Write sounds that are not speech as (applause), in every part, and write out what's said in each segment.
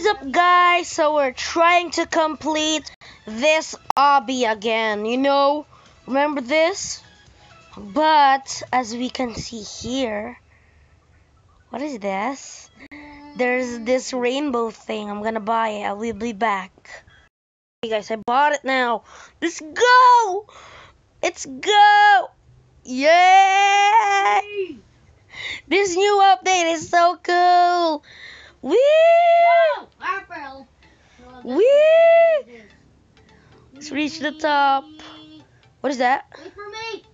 is up guys? So we're trying to complete this obby again, you know? Remember this? But as we can see here, what is this? There's this rainbow thing. I'm gonna buy it. I will be back. Hey guys, I bought it now. Let's go! Let's go! Yay! This new update is so cool! Woo! No, April. No, Whee! Let's reach the top. What is that? Wait for me.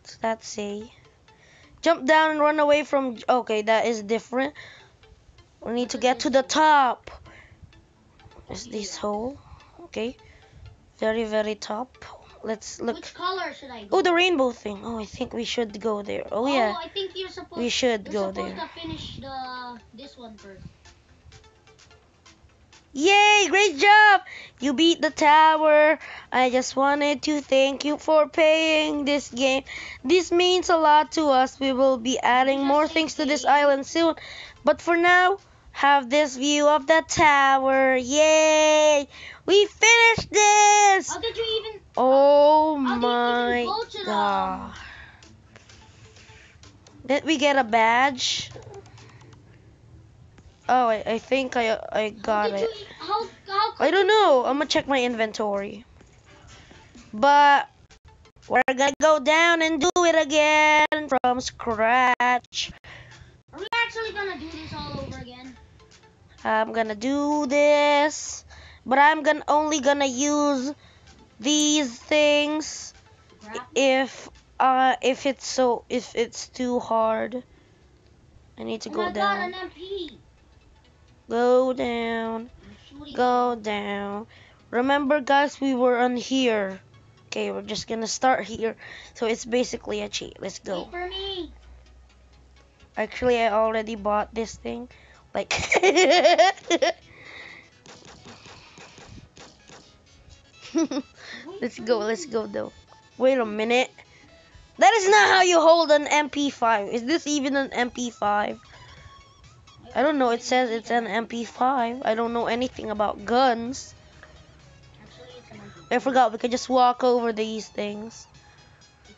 What's that say? Jump down and run away from. Okay, that is different. We need to get to the top. Is this hole? Okay. Very, very top. Let's look. Which color should I go? Oh, the rainbow thing. Oh, I think we should go there. Oh, yeah. Oh, I think you're supposed. We should go there. to finish the this one first. Yay! Great job! You beat the tower. I just wanted to thank you for paying this game. This means a lot to us. We will be adding more things to this island soon. But for now, have this view of the tower. Yay! We finished this! How did you even? Oh How my god. Did we get a badge? Oh, I, I think I I got it. You, how how? I don't know. I'm gonna check my inventory. But we're gonna go down and do it again from scratch. Are we actually gonna do this all over again? I'm gonna do this, but I'm gonna only gonna use these things if uh if it's so if it's too hard. I need to oh go down. god, an MP. Go down. Go down. Remember, guys, we were on here. Okay, we're just gonna start here. So it's basically a cheat. Let's go. Wait for me. Actually, I already bought this thing. Like. (laughs) let's go. Let's go, though. Wait a minute. That is not how you hold an MP5. Is this even an MP5? I don't know. It says it's an MP5. I don't know anything about guns. Actually, it's an MP. I forgot we could just walk over these things.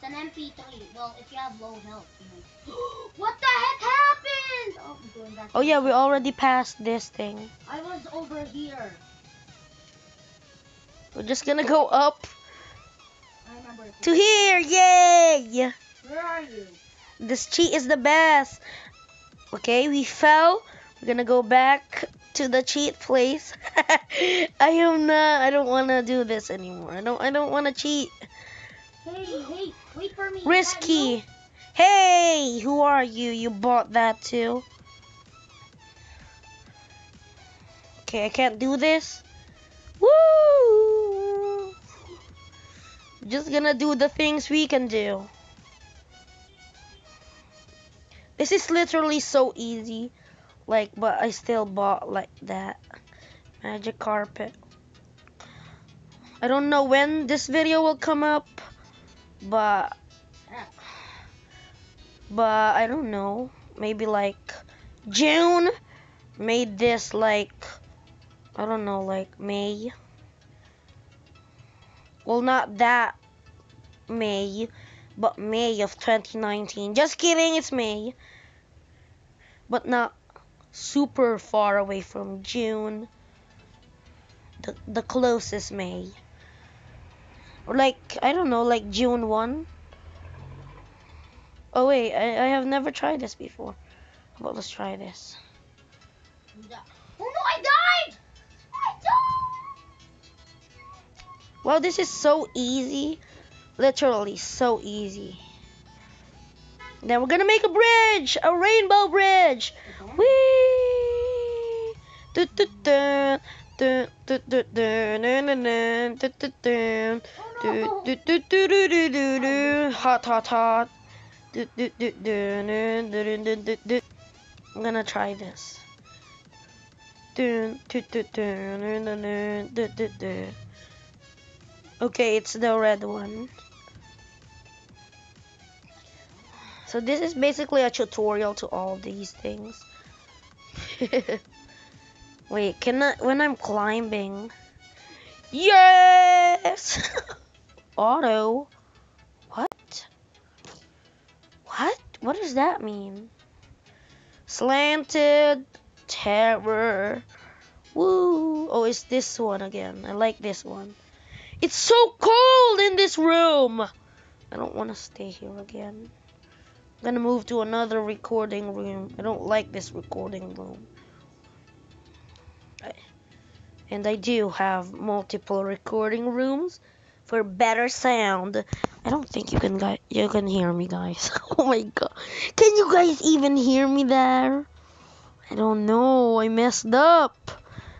It's an MP3. Well, if you have low health. You know. (gasps) what the heck happened? Oh, I'm going back. Oh yeah, we already passed this thing. I was over here. We're just gonna go up I remember. to here. Yay! Where are you? This cheat is the best. Okay, we fell. We're gonna go back to the cheat place. (laughs) I am not. I don't want to do this anymore. I don't. I don't want to cheat. Hey, hey, wait for me. Is that you? Risky. Hey, who are you? You bought that too. Okay, I can't do this. Woo! Just gonna do the things we can do. This is literally so easy. Like, but I still bought like that. Magic carpet. I don't know when this video will come up, but but I don't know. Maybe like June. Made this like I don't know, like May. Well, not that May, but May of 2019. Just kidding, it's May. But not super far away from June. The the closest May. Or like I don't know, like June 1. Oh wait, I, I have never tried this before. But let's try this? Oh no, I died! I died! Wow, this is so easy. Literally so easy. Then we're gonna make a bridge, a rainbow bridge. Whee! Du- du- dun, dun, du- du- dun, Hot, hot, hot. I'm gonna try this. Okay, it's the red one. So this is basically a tutorial to all these things. (laughs) Wait, can I, when I'm climbing? Yes! (laughs) Auto? What? What? What does that mean? Slanted terror. Woo! Oh, it's this one again. I like this one. It's so cold in this room! I don't want to stay here again. I'm gonna move to another recording room. I don't like this recording room. And I do have multiple recording rooms for better sound. I don't think you can you can hear me, guys. (laughs) oh my god, can you guys even hear me there? I don't know. I messed up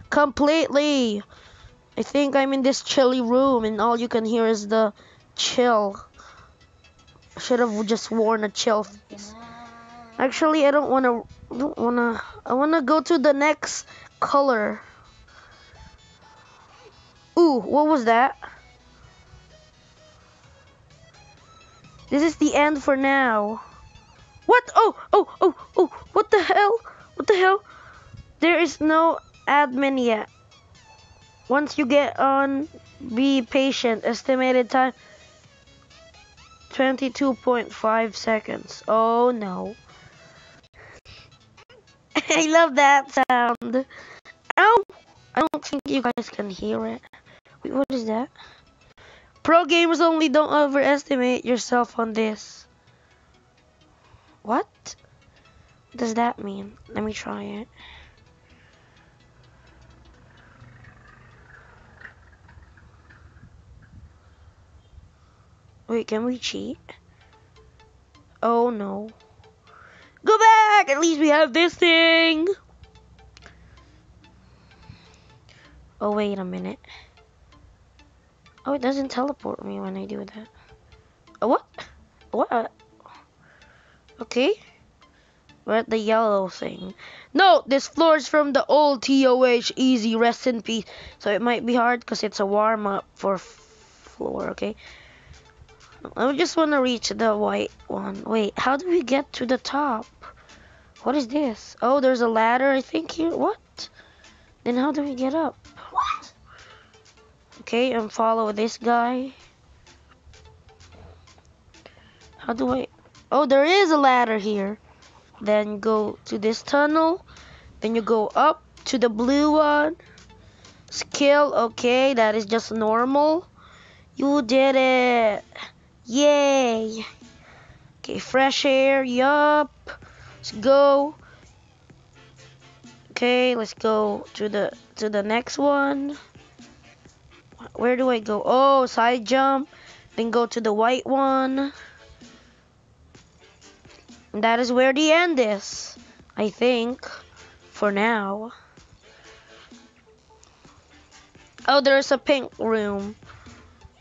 completely. I think I'm in this chilly room, and all you can hear is the chill. I should have just worn a chill. Actually, I don't wanna. Don't wanna. I wanna go to the next color. Ooh, what was that? This is the end for now. What? Oh, oh, oh, oh, what the hell? What the hell? There is no admin yet. Once you get on, be patient. Estimated time 22.5 seconds. Oh no. (laughs) I love that sound. Ow! I don't think you guys can hear it. Wait, what is that? Pro gamers only don't overestimate yourself on this. What? what does that mean? Let me try it. Wait, can we cheat? Oh no. Go back! At least we have this thing! Oh, wait a minute. Oh, it doesn't teleport me when I do that. Oh, what? What? Okay. We're at the yellow thing. No, this floor is from the old TOH Easy Rest in Peace. So it might be hard because it's a warm-up for floor, okay? I just want to reach the white one. Wait, how do we get to the top? What is this? Oh, there's a ladder, I think, here. What? Then how do we get up? What? Okay, and follow this guy. How do I... Oh, there is a ladder here. Then go to this tunnel. Then you go up to the blue one. Skill, okay, that is just normal. You did it. Yay. Okay, fresh air, yup. Let's go. Okay, let's go to the to the next one. Where do I go? Oh, side jump. Then go to the white one. And that is where the end is. I think. For now. Oh, there's a pink room.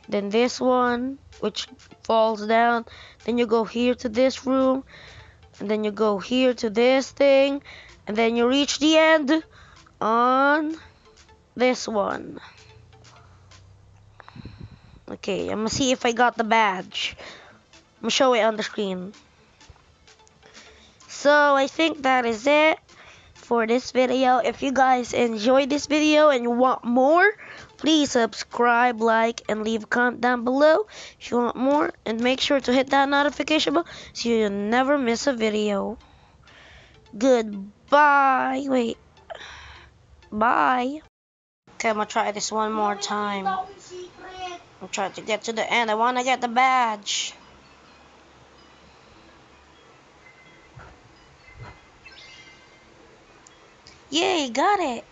Then this one, which falls down. Then you go here to this room. And then you go here to this thing. And then you reach the end on this one. Okay, I'm gonna see if I got the badge. I'm gonna show it on the screen. So I think that is it for this video. If you guys enjoyed this video and you want more, please subscribe, like, and leave a comment down below if you want more. And make sure to hit that notification bell so you never miss a video. Goodbye. Wait. Bye. Okay, I'm gonna try this one more time. I'm trying to get to the end. I want to get the badge. Yay, got it.